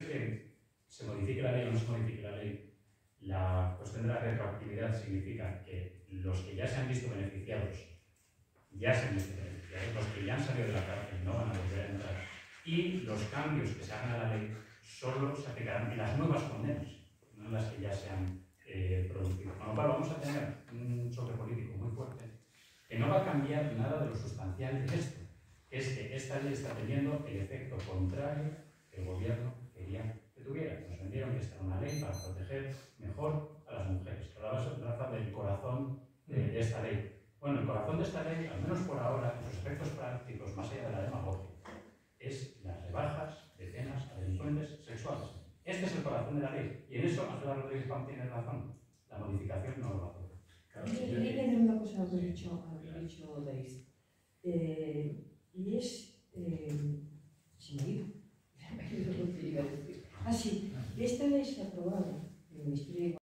que se modifique la ley o no se modifique la ley, la cuestión de la retroactividad significa que los que ya se han visto beneficiados, ya se han visto beneficiados, los que ya han salido de la cárcel no van a volver a entrar, y los cambios que se hagan a la ley solo se aplicarán en las nuevas condenas, no en las que ya se han eh, producido. Con lo cual vamos a tener un choque político muy fuerte, que no va a cambiar nada de lo sustancial de esto, es que esta ley está teniendo el efecto contrario que el gobierno quería que tuviera. Nos vendieron que esta era una ley para proteger mejor a las mujeres, que hablaba raza del corazón de, esta ley. Bueno, el corazón de esta ley, al menos por ahora, en sus efectos prácticos, más allá de la demagogia, es las rebajas de penas a delincuentes sexuales. Este es el corazón de la ley. Y en eso Ángela Rodríguez Pam tiene razón. La modificación no lo va a hacer. Claro, Quería añadir una cosa a lo que ha dicho, a lo que dicho Deis. Eh, y es. Eh, se me ha ido. Ah, sí, esta en el Ministerio de